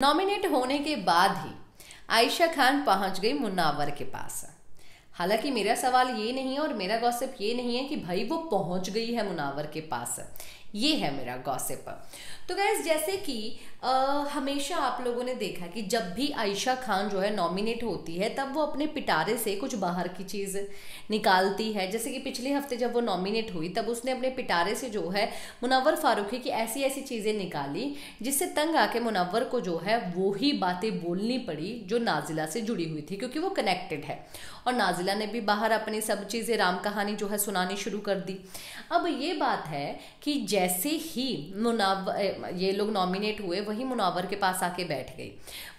Nominate होने के बाद ही आयशा खान पहुँच गई मुन्नावर के पास। हालाँकि मेरा सवाल ये नहीं है और मेरा गॉसिप ये नहीं है कि भाई वो पहुँच गई है मुनावर के पास। ये है मेरा गॉसिप तो गैस जैसे कि हमेशा आप लोगों ने देखा कि जब भी आयशा खान जो है नॉमिनेट होती है, तब वो अपने पिटारे से कुछ बाहर की चीज़ निकालती है। जैसे कि पिछले हफ़्ते जब वो नॉमिनेट हुई, तब उसने अपने पिटारे से जो है मुनवर फारूकी की ऐसी ऐसी चीज़ें निकाली, जिससे तंग आके मुनवर को जो है वो ही बातें बोलनी पड़ी, जो नाजिला से जुड़ी हुई थी, क्योंकि वो कनेक्टेड है। और नाजिला ने भी बाहर अपनी सब चीज़ें, राम कहानी जो है सुनानी शुरू कर दी। अब ये बात है कि जैसे ही मुनावर ये लोग नॉमिनेट हुए, वही मुनावर के पास आके बैठ गई।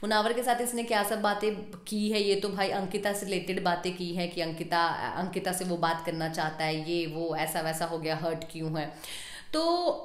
मुनावर के साथ इसने क्या सब बातें की है? ये तो भाई अंकिता से रिलेटेड बातें की है कि अंकिता अंकिता से वो बात करना चाहता है, ये, वो ऐसा वैसा हो गया हर्ट क्यों है? तो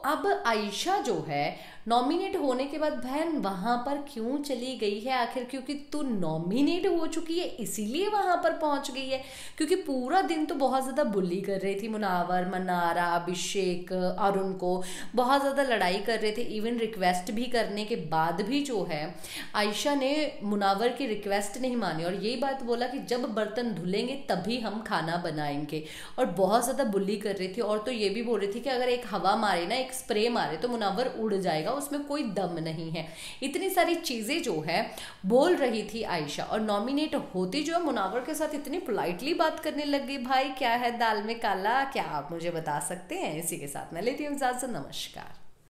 अब आयशा जो है नॉमिनेट होने के बाद बहन वहाँ पर क्यों चली गई है आखिर? क्योंकि तू नॉमिनेट हो चुकी है, इसीलिए वहाँ पर पहुँच गई है। क्योंकि पूरा दिन तो बहुत ज़्यादा बुली कर रही थी मुनावर मनारा अभिषेक, अरुण को। बहुत ज़्यादा लड़ाई कर रहे थे इवन रिक्वेस्ट भी करने के बाद भी जो है, आयशा ने मुनावर की रिक्वेस्ट नहीं मानी। और यही बात बोला कि जब बर्तन धुलेंगे, तभी हम खाना बनाएँगे। और बहुत ज़्यादा बुली कर रही थी। और तो ये भी बोल रही थी कि अगर एक हवा मारे ना, एक स्प्रे मारे तो मुनावर उड़ जाएगा, उसमें कोई दम नहीं है। इतनी सारी चीज़ें जो है, बोल रही थी आयशा और नॉमिनेट होती जो है, मुनावर के साथ इतनी पोलाइटली बात करने लग गई, भाई, क्या है दाल में काला? क्या आप मुझे बता सकते हैं? इसी के साथ मैं लेती हूँ इजाज़त, नमस्कार।